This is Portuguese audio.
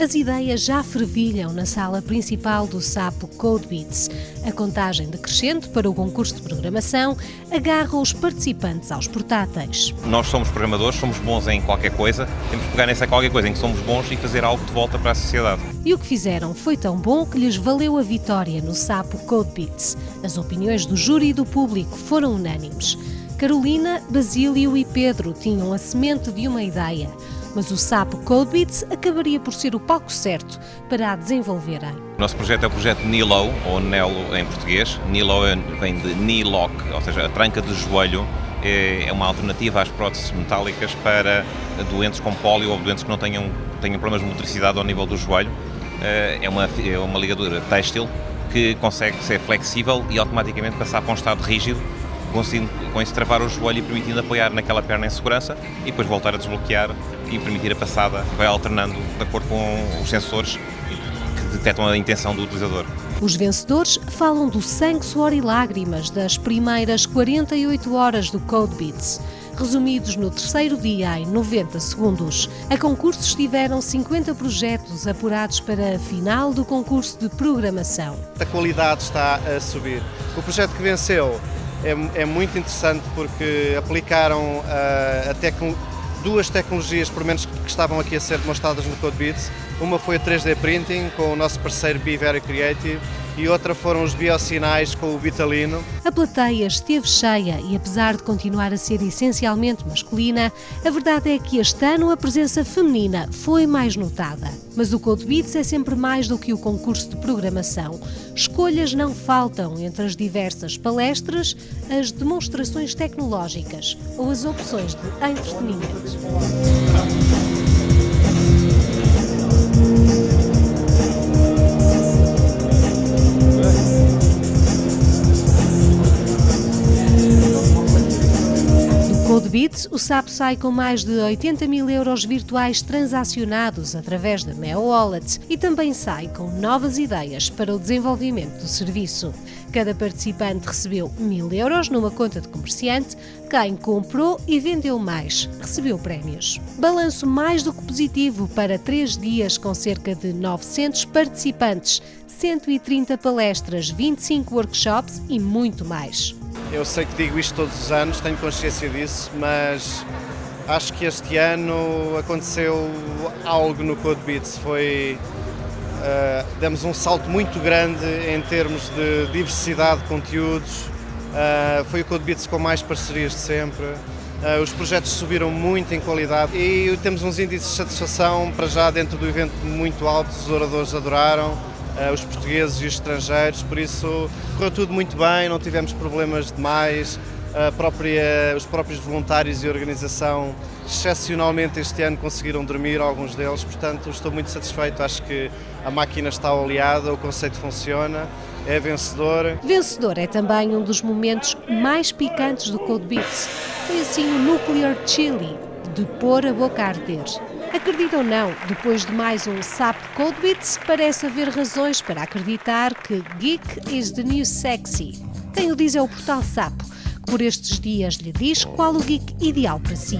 As ideias já fervilham na sala principal do Sapo Codebeats. A contagem decrescente para o concurso de programação agarra os participantes aos portáteis. Nós somos programadores, somos bons em qualquer coisa, temos que pegar nessa qualquer coisa em que somos bons e fazer algo de volta para a sociedade. E o que fizeram foi tão bom que lhes valeu a vitória no Sapo Codebeats. As opiniões do júri e do público foram unânimes. Carolina, Basílio e Pedro tinham a semente de uma ideia mas o Sapo Codebeats acabaria por ser o palco certo para a desenvolverem. O nosso projeto é o projeto Nilo, ou Nelo em português. Nilo vem de knee lock, ou seja, a tranca de joelho é, é uma alternativa às próteses metálicas para doentes com pólio ou doentes que não tenham, tenham problemas de motricidade ao nível do joelho. Eh, é uma, é uma ligadura têxtil que consegue ser flexível e automaticamente passar para um estado rígido conseguindo com isso travar o joelho e permitindo apoiar naquela perna em segurança e depois voltar a desbloquear e permitir a passada, vai alternando de acordo com os sensores que detectam a intenção do utilizador. Os vencedores falam do sangue, suor e lágrimas das primeiras 48 horas do Code Beats resumidos no terceiro dia em 90 segundos. A concurso estiveram 50 projetos apurados para a final do concurso de programação. A qualidade está a subir. O projeto que venceu é, é muito interessante porque aplicaram uh, a duas tecnologias, por menos que estavam aqui a ser demonstradas no CodeBeats. Uma foi a 3D Printing com o nosso parceiro Be Very Creative e outra foram os biosinais com o Vitalino. A plateia esteve cheia e, apesar de continuar a ser essencialmente masculina, a verdade é que este ano a presença feminina foi mais notada. Mas o Code Beats é sempre mais do que o concurso de programação. Escolhas não faltam entre as diversas palestras, as demonstrações tecnológicas ou as opções de entretenimento. Bits, o SAP sai com mais de 80 mil euros virtuais transacionados através da Meo Wallet e também sai com novas ideias para o desenvolvimento do serviço. Cada participante recebeu mil euros numa conta de comerciante. Quem comprou e vendeu mais recebeu prémios. Balanço mais do que positivo para três dias com cerca de 900 participantes, 130 palestras, 25 workshops e muito mais. Eu sei que digo isto todos os anos, tenho consciência disso, mas acho que este ano aconteceu algo no Code Beats. Foi, uh, demos um salto muito grande em termos de diversidade de conteúdos. Uh, foi o Code Beats com mais parcerias de sempre. Uh, os projetos subiram muito em qualidade e temos uns índices de satisfação para já dentro do evento muito altos, os oradores adoraram. Eh, os portugueses e os estrangeiros, por isso correu tudo muito bem, não tivemos problemas demais. Própria, os próprios voluntários e organização, excepcionalmente este ano, conseguiram dormir, alguns deles, portanto estou muito satisfeito. Acho que a máquina está oleada, o conceito funciona, é vencedor. Vencedor é também um dos momentos mais picantes do Code Beats. Foi assim o Nuclear Chili, de pôr a boca a arder. Acredita ou não, depois de mais um SAP Codebits, parece haver razões para acreditar que Geek is the new sexy. Quem o diz é o portal SAP, que por estes dias lhe diz qual o geek ideal para si.